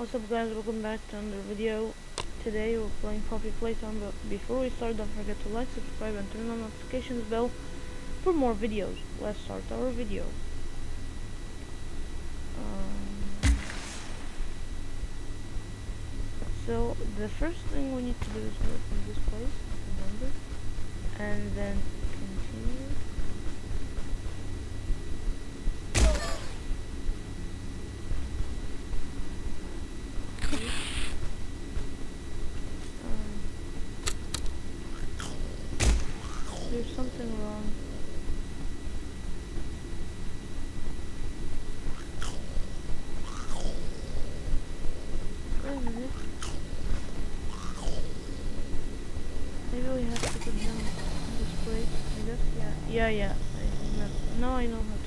What's up guys, welcome back to another video. Today we're playing Poppy Playtime, but before we start don't forget to like, subscribe and turn on notifications bell for more videos. Let's start our video. Um, so the first thing we need to do is go from this place, remember? And then continue. Um, there's something wrong. Wait a minute. Maybe we have to go down this place. I guess. Yeah. Yeah. I I know how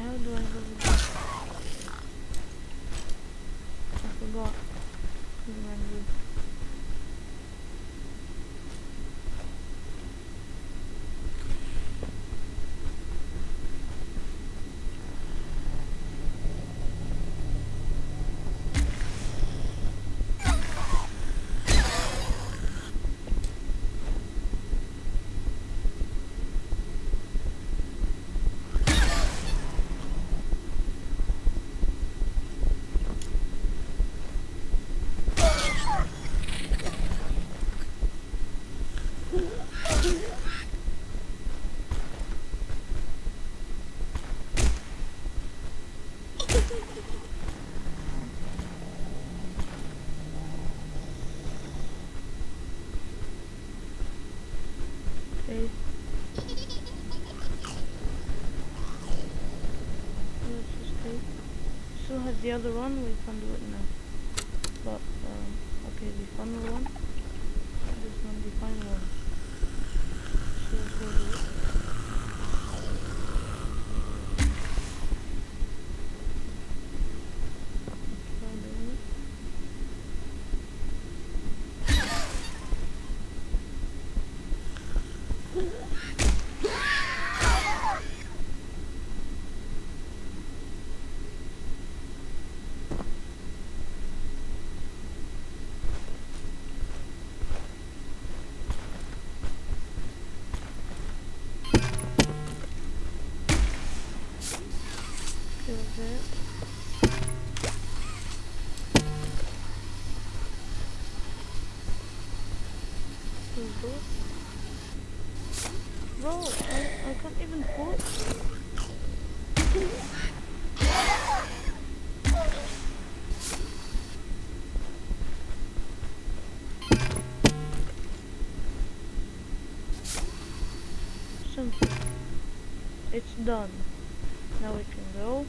how do I go with this? I forgot. What am I doing? Okay. Let's. Still have the other one, we can do it to event. Bro, I, I can't even pull. Something. It's done. Now we can go.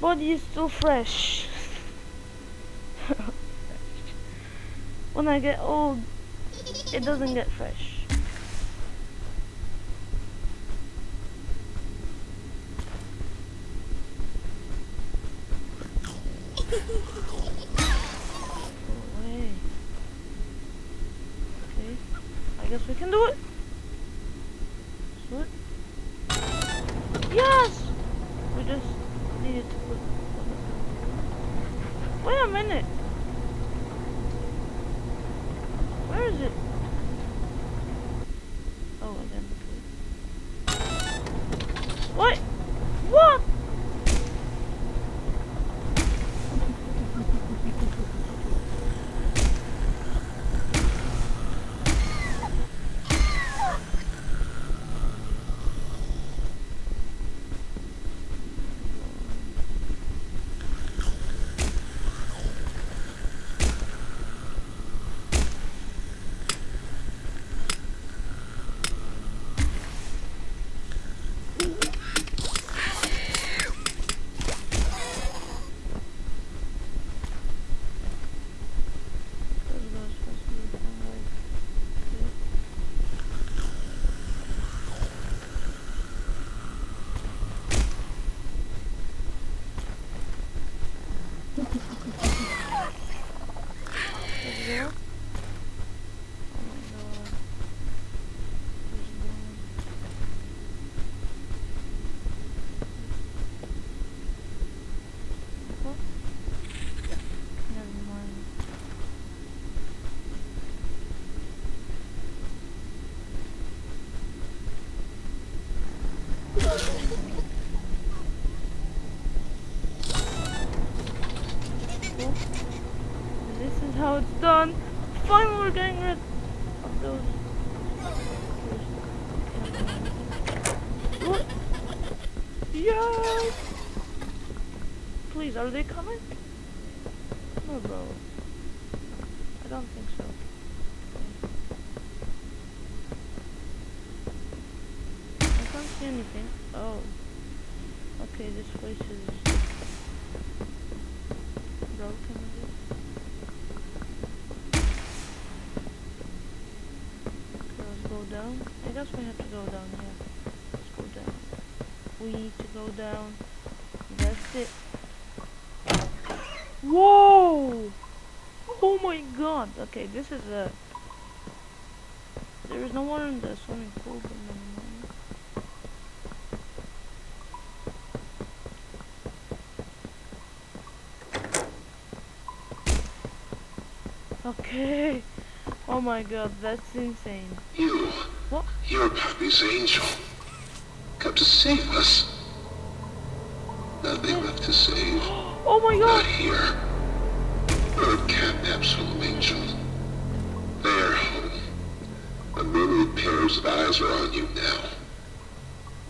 Body is still fresh. when I get old, it doesn't get fresh. Can't see anything. Oh. Okay, this place is broken? Okay, let's go down. I guess we have to go down, here. Let's go down. We need to go down. That's it. Whoa! Oh my god! Okay, this is a... There is no one in the swimming pool, but never mind. Okay. Oh my god, that's insane. You. What? You're Pappy's angel. Come to save us. Nothing left to save. Oh my god. Not here. Earth kidnaps from angels. They're home. A myriad pairs of eyes are on you now.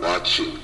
Watching,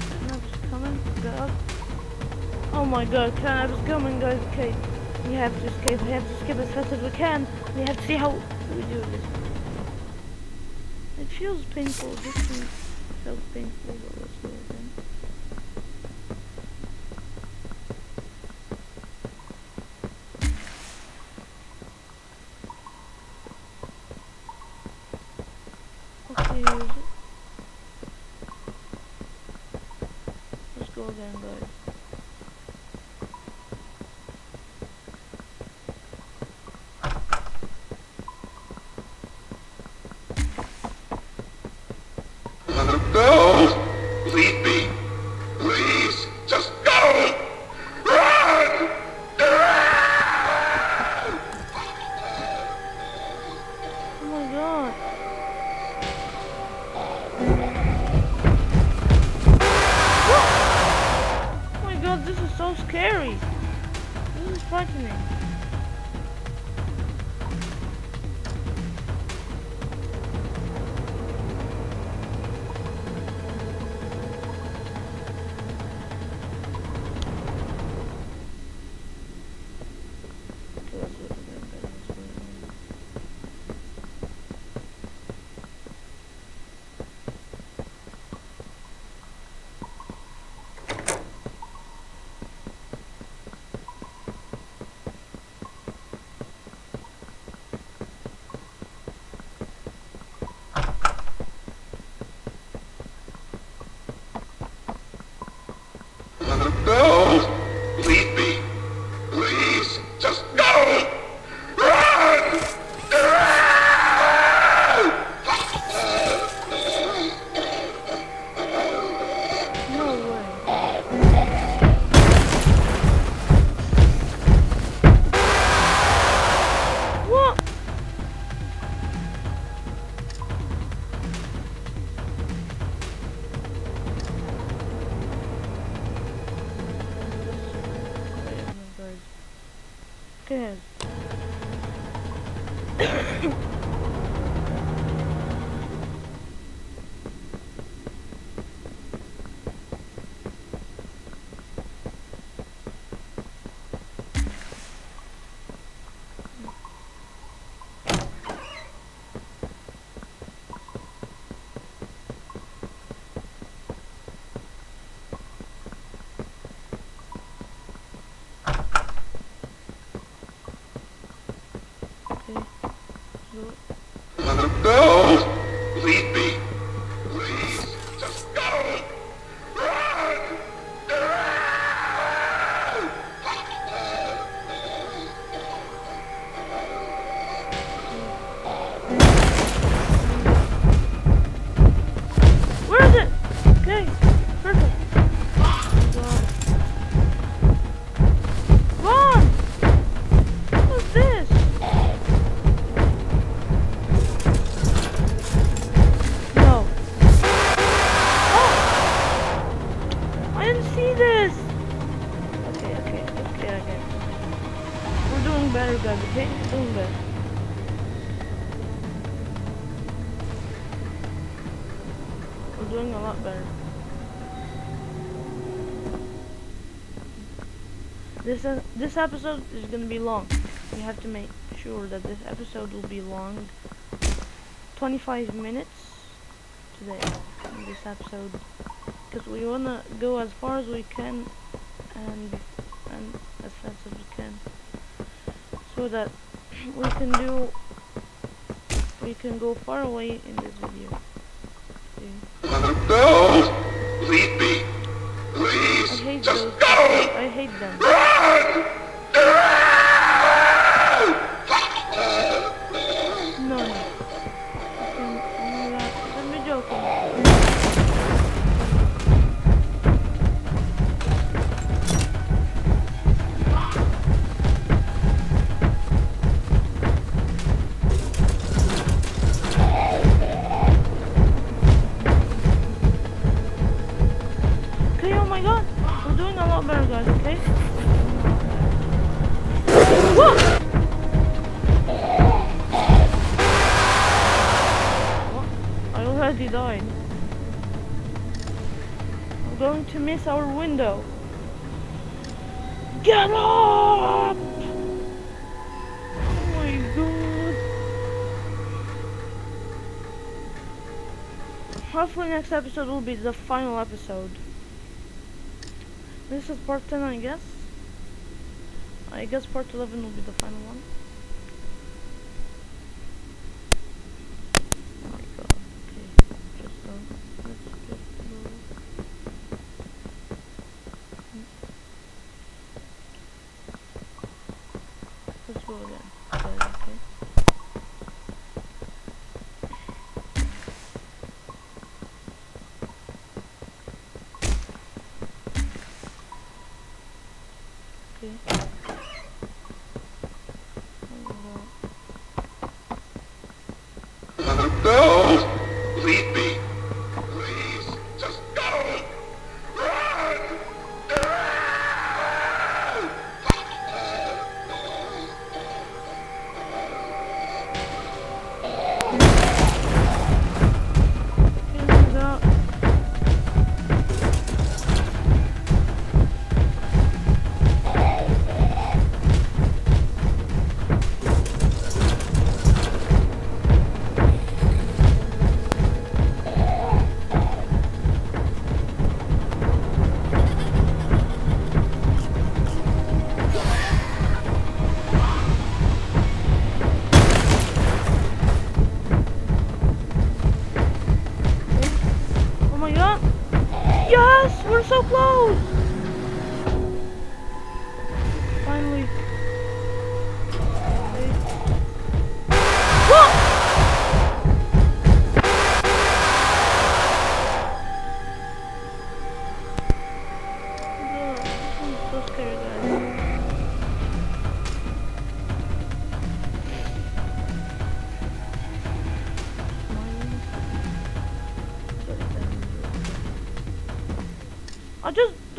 catnap is coming. Get up. Oh my god, catnap is coming, guys. Okay. We have to escape. We have to escape as fast as we can. We have to see how we do this. It feels painful. This felt painful, but let's do it again. Okay, here's it. Let's go again, guys. No! Good. this episode is gonna be long. We have to make sure that this episode will be long. 25 minutes today in this episode because we wanna go as far as we can and and as fast as we can so that we can do we can go far away in this video No! Leave me! I Please! hate Just those. go! I hate them. Run! Our window. Get up! Oh my god. Hopefully next episode will be the final episode. This is part 10 I guess. I guess part 11 will be the final one.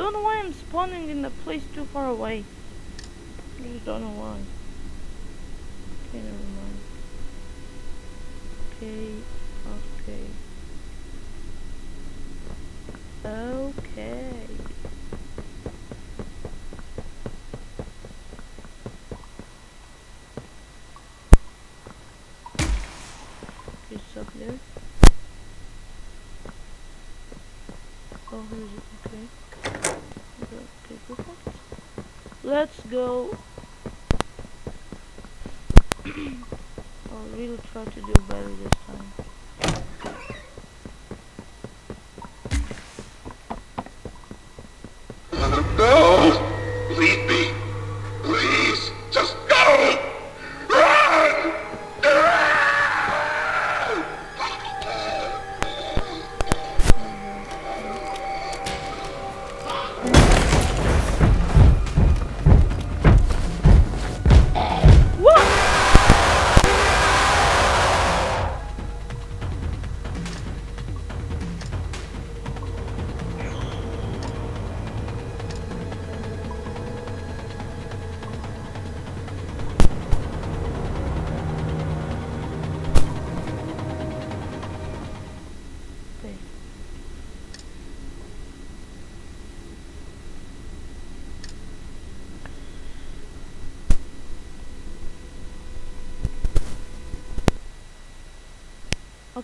Don't know why I'm spawning in a place too far away. I just don't know why. Okay, never mind. Okay, okay. Okay. It's up there. Oh, here is it? Okay. Okay, perfect. Let's go. I'll really try to do better this time.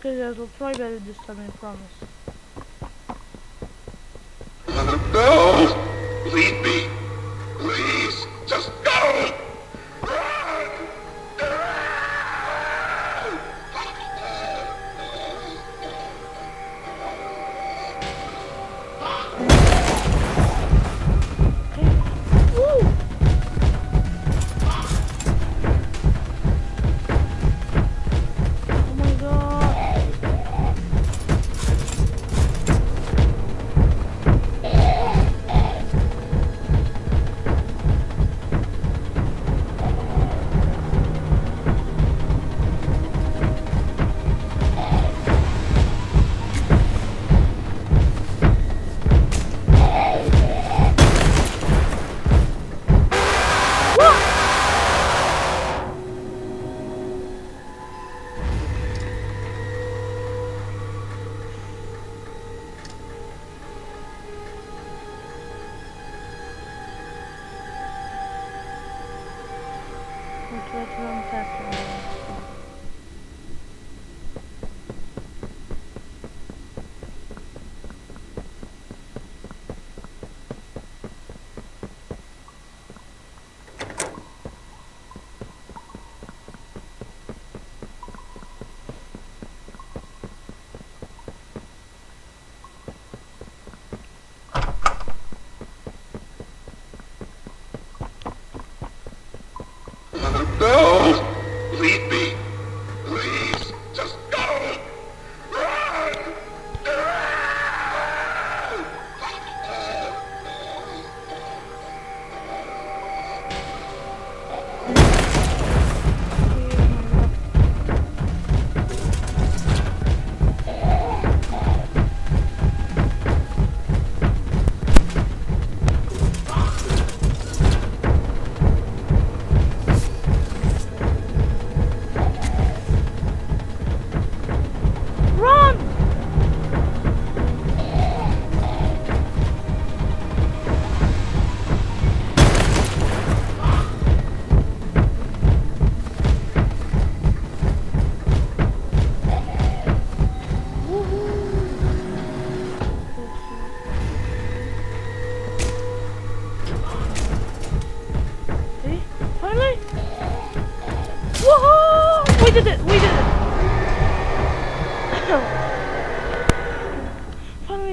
Okay guys, we'll try better this time, I promise.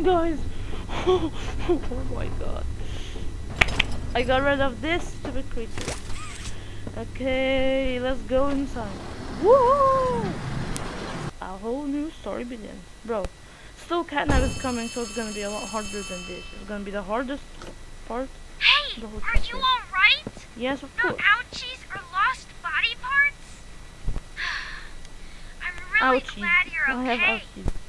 guys! oh my god. I got rid of this stupid creature. Okay, let's go inside. Whoa! A whole new story begins. Bro, still catnap is coming, so it's gonna be a lot harder than this. It's gonna be the hardest part. Hey, are you alright? Yes, of no course. ouchies or lost body parts? I'm really Ouchie. glad you're okay. I have ouchies.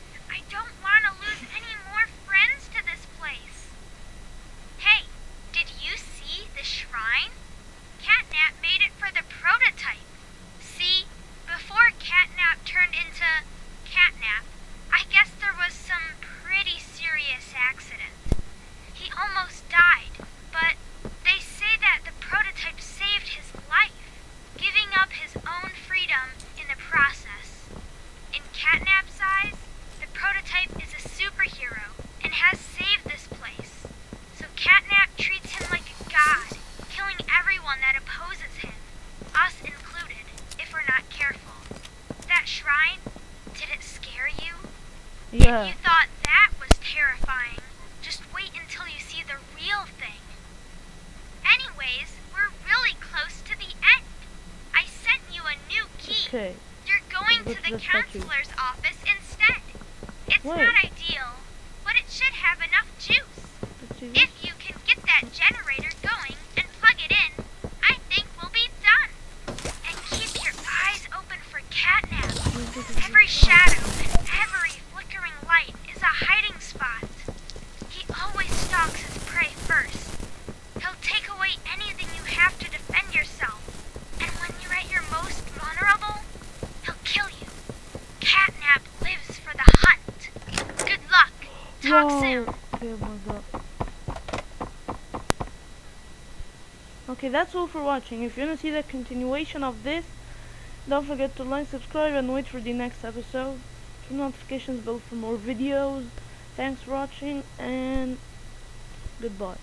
okay that's all for watching. If you want to see the continuation of this don't forget to like subscribe and wait for the next episode. Turn notifications bell for more videos. Thanks for watching and goodbye.